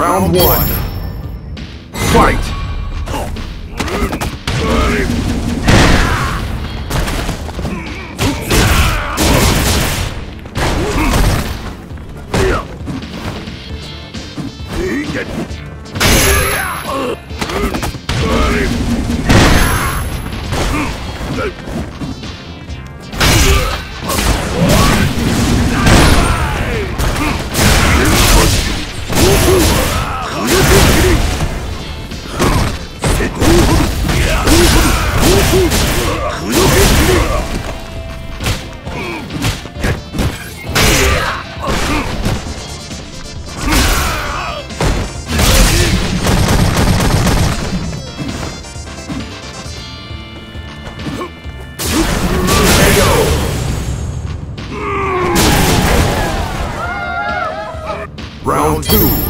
Round one. Fight! Round two.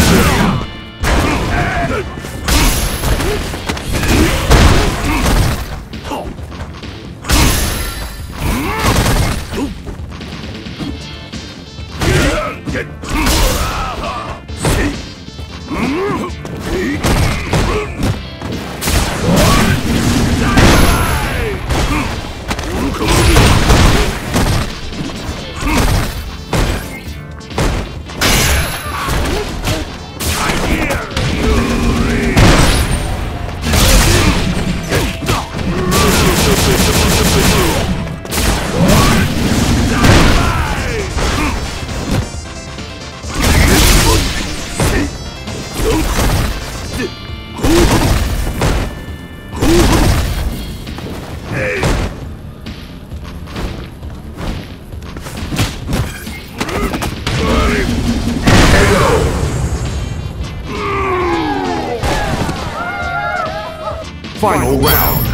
Final round.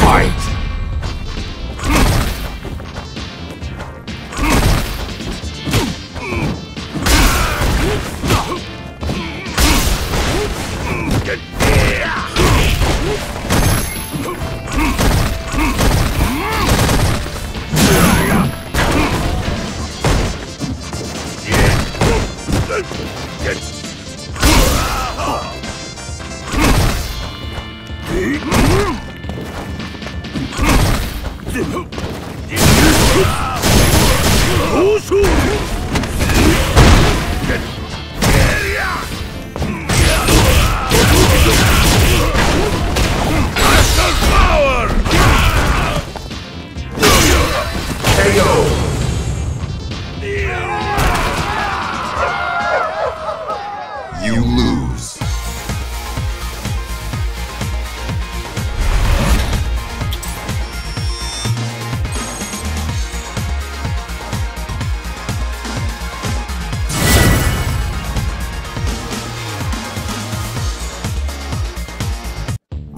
Fight! Get... You lose.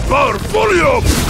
Fully up!